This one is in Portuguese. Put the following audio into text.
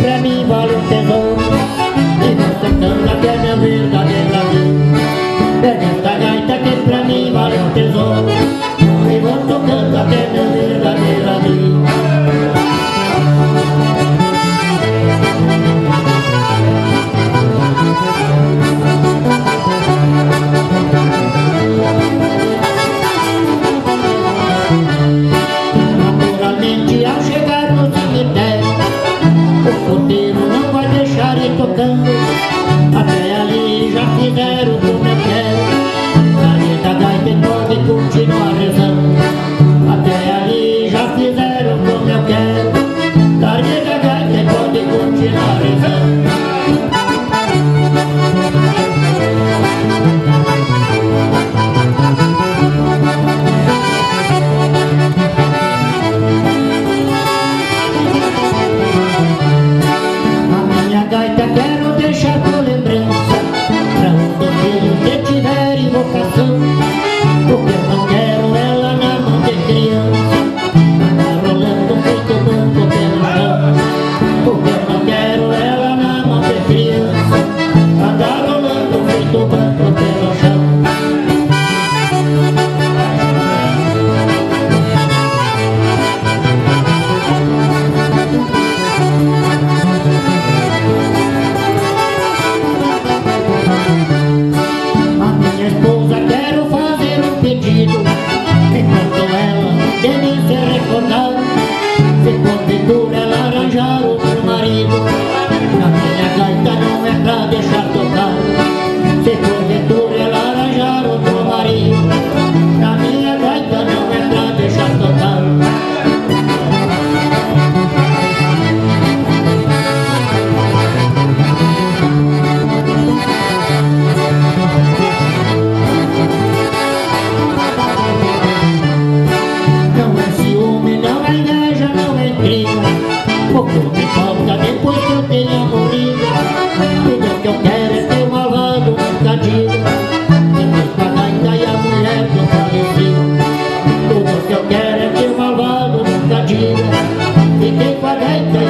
pra mim vale um tesouro E você canta que é meu verdadeiro amigo Pega essa gaita que pra mim vale um tesouro E você canta que é meu verdadeiro amigo tocando. Até ali já tiveram gente